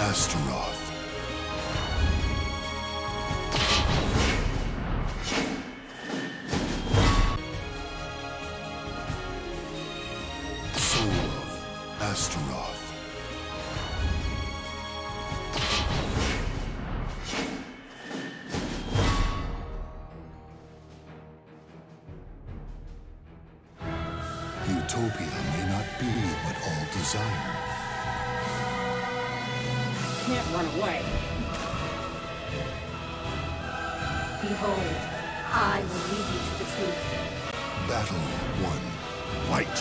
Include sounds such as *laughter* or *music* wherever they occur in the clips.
Astaroth. Soul of. Utopia may not be what all desire. Can't run away. Behold, I will lead you to the truth. Battle one. Fight!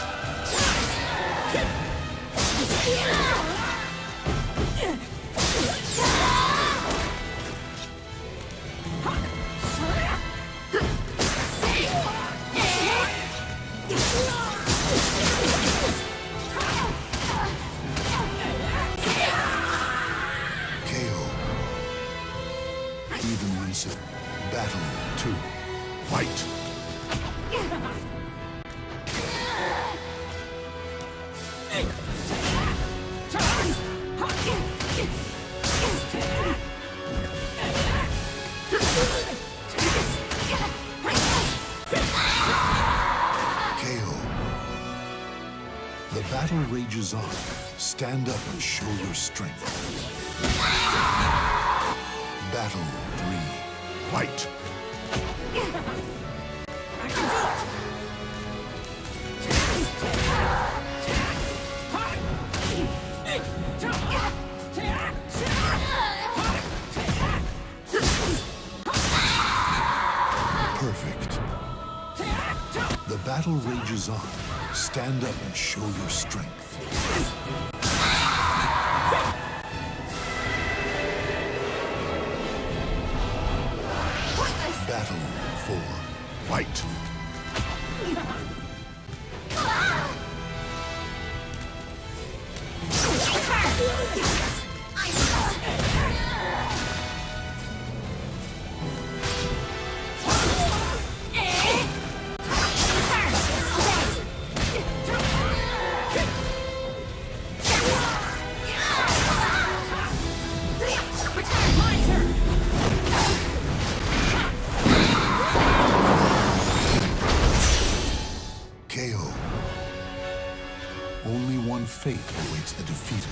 *laughs* Battle two. Fight! KO. The battle rages on. Stand up and show your strength. Battle 3. Fight! Perfect. The battle rages on. Stand up and show your strength. Battle 4. Fight! Ah! My Only one fate awaits the defeated.